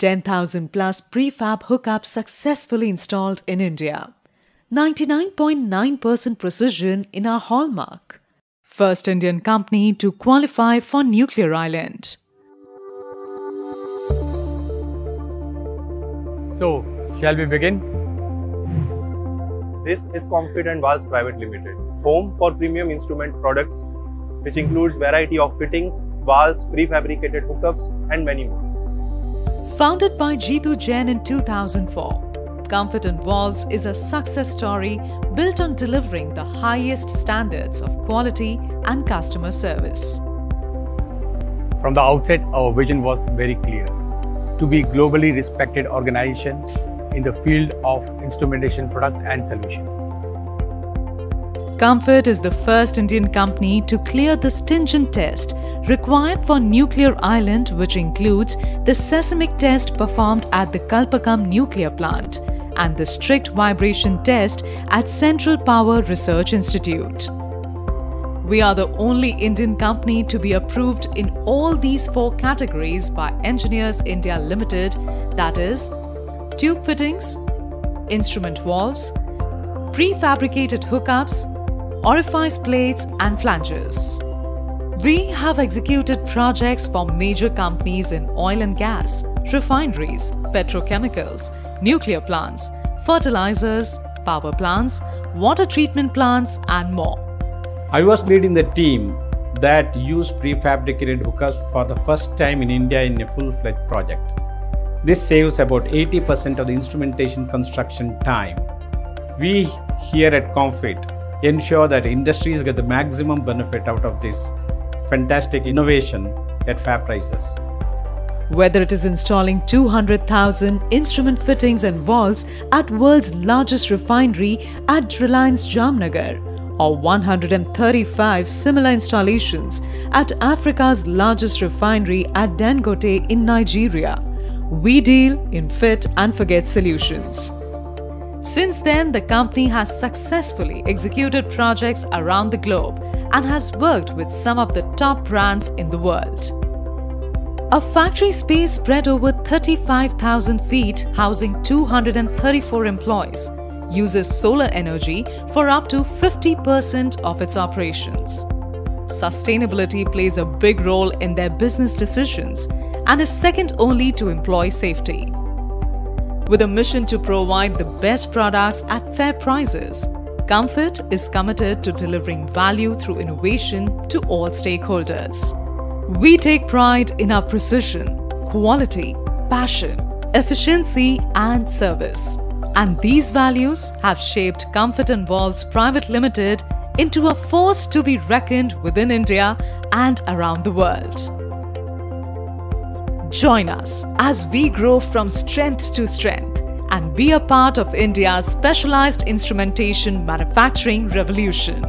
10,000 plus prefab hookups successfully installed in India. 99.9% precision in our hallmark. First Indian company to qualify for Nuclear Island. So, shall we begin? This is Comfit and Valves Private Limited, home for premium instrument products, which includes variety of fittings, valves, prefabricated hookups, and many more. Founded by Jeetu Jain in 2004, Comfit and Valves is a success story built on delivering the highest standards of quality and customer service. From the outset, our vision was very clear to be a globally respected organization in the field of instrumentation product and solution. Comfit is the first Indian company to clear the stringent test required for nuclear island which includes the seismic test performed at the Kalpakkam nuclear plant and the strict vibration test at Central Power Research Institute. We are the only Indian company to be approved in all these four categories by Engineers India Limited that is tube fittings, instrument valves, prefabricated hookups, orifice plates and flanges. We have executed projects for major companies in oil and gas, refineries, petrochemicals, nuclear plants, fertilizers, power plants, water treatment plants and more. I was leading the team that used prefabricated hookups for the first time in India in a full-fledged project. This saves about 80% of the instrumentation construction time. We here at Comfit ensure that industries get the maximum benefit out of this fantastic innovation at fair prices. Whether it is installing 200,000 instrument fittings and valves at world's largest refinery at Reliance Jamnagar or 135 similar installations at Africa's largest refinery at Dangote in Nigeria, we deal in fit and forget solutions. Since then, the company has successfully executed projects around the globe and has worked with some of the top brands in the world. A factory space spread over 35,000 feet housing 234 employees uses solar energy for up to 50% of its operations. Sustainability plays a big role in their business decisions and is second only to employee safety. With a mission to provide the best products at fair prices, Comfit is committed to delivering value through innovation to all stakeholders. We take pride in our precision, quality, passion, efficiency, and service. And these values have shaped Comfit and Valves Private Limited into a force to be reckoned within India and around the world. Join us as we grow from strength to strength and be a part of India's specialized instrumentation manufacturing revolution.